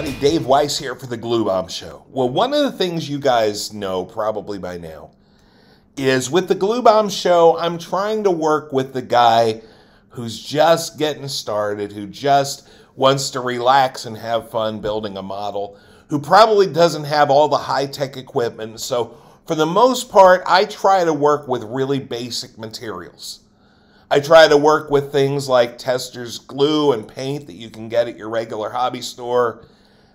everybody. Dave Weiss here for the Glue Bomb Show. Well, one of the things you guys know probably by now is with the Glue Bomb Show, I'm trying to work with the guy who's just getting started, who just wants to relax and have fun building a model, who probably doesn't have all the high tech equipment. So, for the most part, I try to work with really basic materials. I try to work with things like Testor's glue and paint that you can get at your regular hobby store.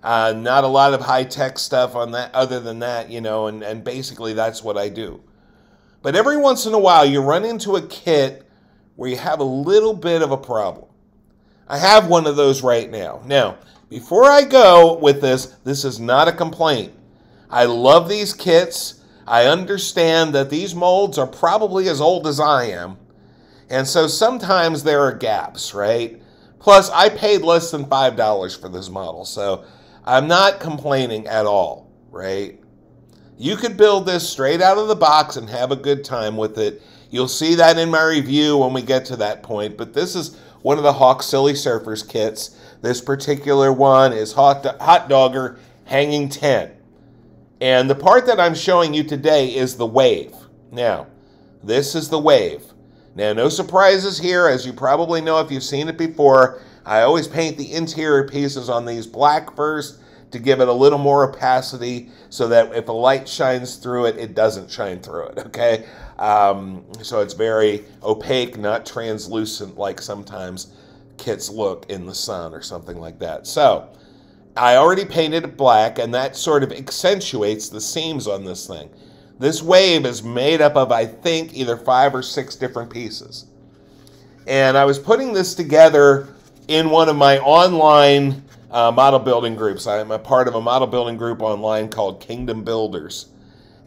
Uh, not a lot of high tech stuff on that, other than that, you know, and, and basically that's what I do. But every once in a while, you run into a kit where you have a little bit of a problem. I have one of those right now. Now, before I go with this, this is not a complaint. I love these kits. I understand that these molds are probably as old as I am. And so sometimes there are gaps, right? Plus, I paid less than $5 for this model, so I'm not complaining at all, right? You could build this straight out of the box and have a good time with it. You'll see that in my review when we get to that point, but this is one of the Hawk Silly Surfers kits. This particular one is Hot, Hot Dogger Hanging 10. And the part that I'm showing you today is the wave. Now, this is the wave. Now, no surprises here, as you probably know if you've seen it before. I always paint the interior pieces on these black first to give it a little more opacity so that if a light shines through it, it doesn't shine through it, okay? Um, so it's very opaque, not translucent like sometimes kits look in the sun or something like that. So I already painted it black, and that sort of accentuates the seams on this thing. This wave is made up of, I think, either five or six different pieces. And I was putting this together in one of my online uh, model building groups. I'm a part of a model building group online called Kingdom Builders.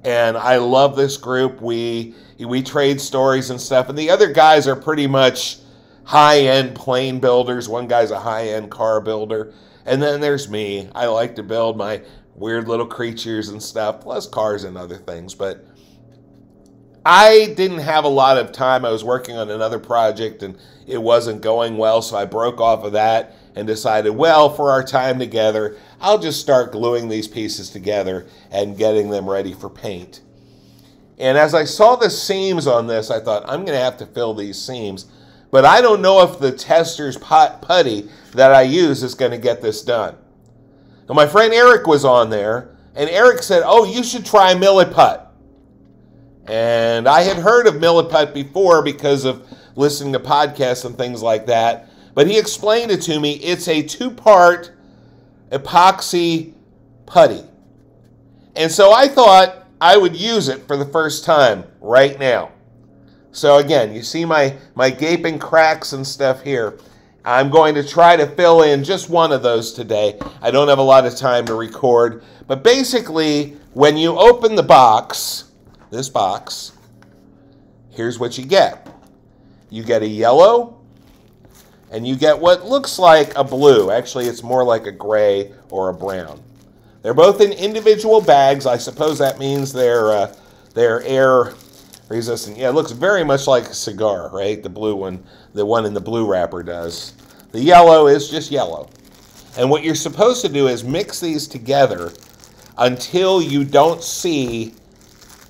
And I love this group. We we trade stories and stuff. And the other guys are pretty much high-end plane builders. One guy's a high-end car builder. And then there's me. I like to build my weird little creatures and stuff, plus cars and other things. But I didn't have a lot of time. I was working on another project and it wasn't going well, so I broke off of that and decided, well, for our time together, I'll just start gluing these pieces together and getting them ready for paint. And as I saw the seams on this, I thought, I'm going to have to fill these seams. But I don't know if the Testors putty that I use is going to get this done. My friend Eric was on there, and Eric said, Oh, you should try Milliput. And I had heard of Milliput before because of listening to podcasts and things like that. But he explained it to me. It's a two part epoxy putty. And so I thought I would use it for the first time right now. So again, you see my, my gaping cracks and stuff here. I'm going to try to fill in just one of those today. I don't have a lot of time to record, but basically, when you open the box, this box, here's what you get. You get a yellow, and you get what looks like a blue. Actually, it's more like a gray or a brown. They're both in individual bags. I suppose that means they're uh, they're air resistant. Yeah, it looks very much like a cigar, right? The blue one, the one in the blue wrapper does. The yellow is just yellow. And what you're supposed to do is mix these together until you don't see,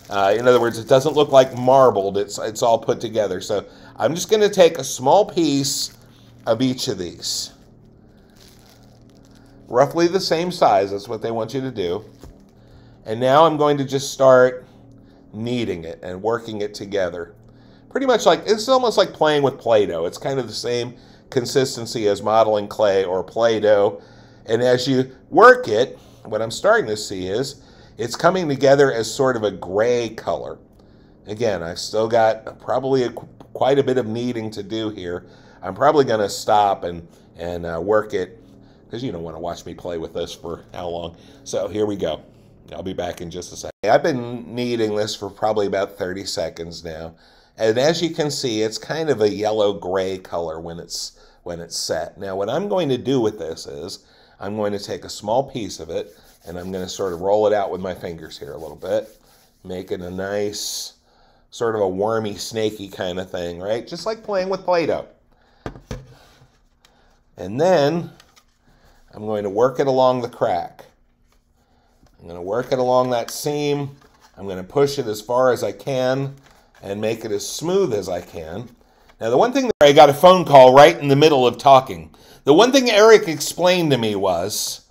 uh, in other words, it doesn't look like marbled, it's, it's all put together. So I'm just going to take a small piece of each of these. Roughly the same size, that's what they want you to do. And now I'm going to just start kneading it and working it together. Pretty much like, it's almost like playing with Play-Doh. It's kind of the same consistency as modeling clay or Play-Doh. And as you work it, what I'm starting to see is it's coming together as sort of a gray color. Again, I've still got probably a, quite a bit of kneading to do here. I'm probably going to stop and, and uh, work it because you don't want to watch me play with this for how long. So here we go. I'll be back in just a second. I've been kneading this for probably about 30 seconds now. And as you can see, it's kind of a yellow-gray color when it's, when it's set. Now, what I'm going to do with this is I'm going to take a small piece of it and I'm going to sort of roll it out with my fingers here a little bit, making a nice sort of a wormy, snaky kind of thing, right? Just like playing with Play-Doh. And then I'm going to work it along the crack. I'm going to work it along that seam. I'm going to push it as far as I can and make it as smooth as I can. Now, the one thing that I got a phone call right in the middle of talking. The one thing Eric explained to me was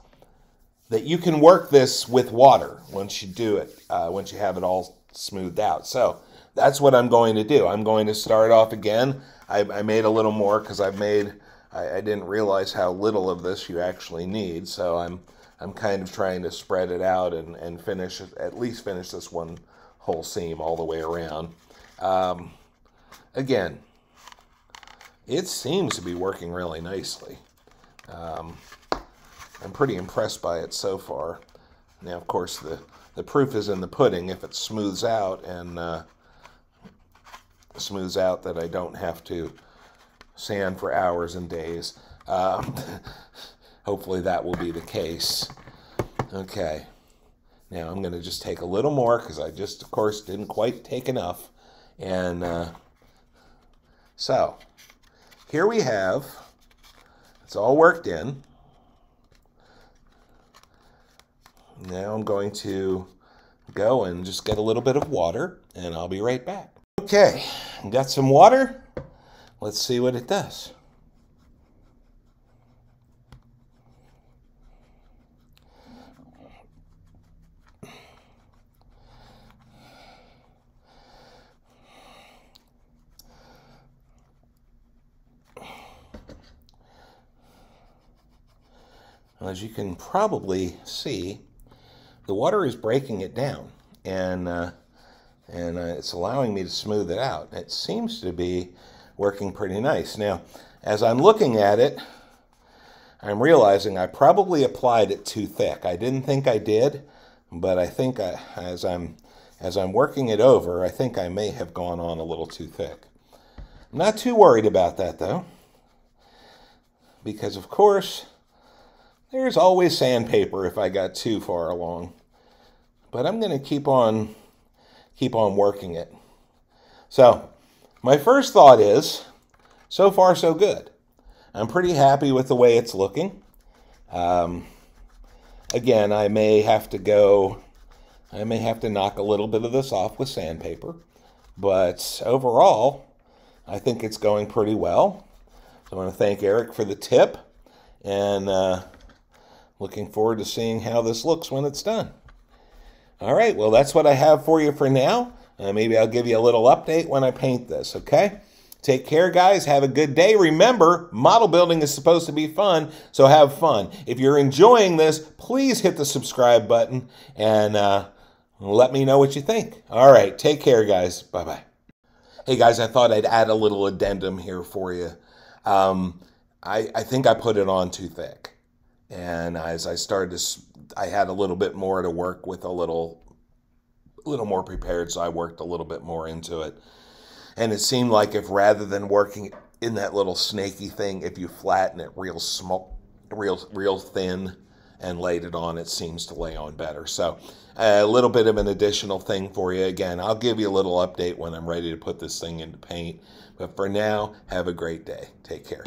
that you can work this with water once you do it, uh, once you have it all smoothed out. So that's what I'm going to do. I'm going to start off again. I, I made a little more because I've made, I, I didn't realize how little of this you actually need. So I'm, I'm kind of trying to spread it out and, and finish, at least finish this one whole seam all the way around. Um, again, it seems to be working really nicely. Um, I'm pretty impressed by it so far. Now, of course, the, the proof is in the pudding. If it smooths out and uh, smooths out that I don't have to sand for hours and days. Um, hopefully that will be the case. Okay. Now I'm going to just take a little more because I just, of course, didn't quite take enough. And uh, so here we have, it's all worked in. Now I'm going to go and just get a little bit of water and I'll be right back. Okay, got some water. Let's see what it does. As you can probably see, the water is breaking it down and uh, and uh, it's allowing me to smooth it out. It seems to be working pretty nice. Now, as I'm looking at it, I'm realizing I probably applied it too thick. I didn't think I did, but I think I, as I'm as I'm working it over, I think I may have gone on a little too thick. I'm not too worried about that though, because of course, there's always sandpaper if I got too far along but I'm going to keep on keep on working it. So, my first thought is so far so good. I'm pretty happy with the way it's looking. Um, again, I may have to go I may have to knock a little bit of this off with sandpaper, but overall, I think it's going pretty well. So I want to thank Eric for the tip and uh, looking forward to seeing how this looks when it's done. All right, well, that's what I have for you for now. Uh, maybe I'll give you a little update when I paint this, okay? Take care, guys. Have a good day. Remember, model building is supposed to be fun, so have fun. If you're enjoying this, please hit the subscribe button and uh, let me know what you think. All right, take care, guys. Bye bye. Hey, guys, I thought I'd add a little addendum here for you. Um, I, I think I put it on too thick. And as I started to I had a little bit more to work with, a little, a little more prepared, so I worked a little bit more into it. And it seemed like if rather than working in that little snaky thing, if you flatten it real small, real real thin, and laid it on, it seems to lay on better. So a little bit of an additional thing for you. Again, I'll give you a little update when I'm ready to put this thing into paint. But for now, have a great day. Take care.